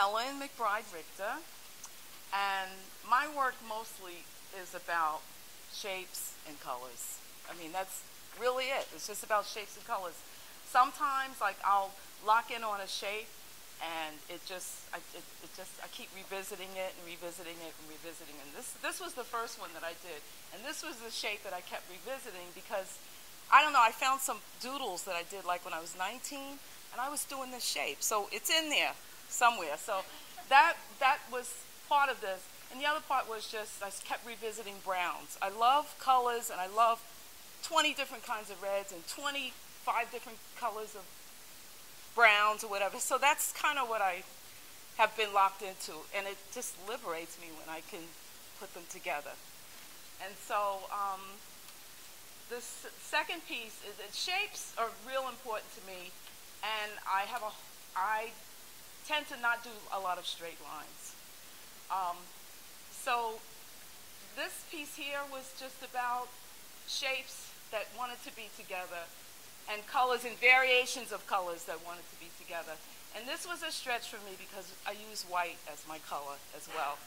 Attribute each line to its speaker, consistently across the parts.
Speaker 1: Helen McBride Richter, and my work mostly is about shapes and colors. I mean, that's really it. It's just about shapes and colors. Sometimes, like, I'll lock in on a shape, and it just, I, it, it just, I keep revisiting it and revisiting it and revisiting it. And this, this was the first one that I did, and this was the shape that I kept revisiting because, I don't know, I found some doodles that I did like when I was 19, and I was doing this shape. So it's in there somewhere. So that, that was part of this. And the other part was just I kept revisiting browns. I love colors and I love 20 different kinds of reds and 25 different colors of browns or whatever. So that's kind of what I have been locked into. And it just liberates me when I can put them together. And so um, this second piece is that shapes are real important to me. And I have a, I tend to not do a lot of straight lines. Um, so this piece here was just about shapes that wanted to be together and colors and variations of colors that wanted to be together. And this was a stretch for me because I use white as my color as well.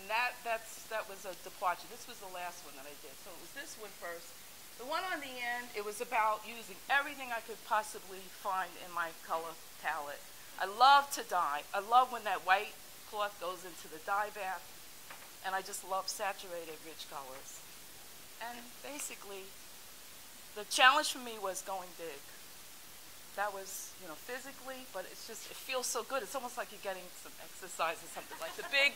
Speaker 1: And that, that's, that was a departure. This was the last one that I did. So it was this one first. The one on the end, it was about using everything I could possibly find in my color palette. I love to dye. I love when that white cloth goes into the dye bath, and I just love saturated, rich colors. And basically, the challenge for me was going big. That was, you know, physically, but it's just, it feels so good. It's almost like you're getting some exercise or something, like the big,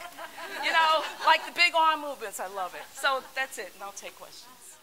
Speaker 1: you know, like the big arm movements. I love it. So that's it, and I'll take questions.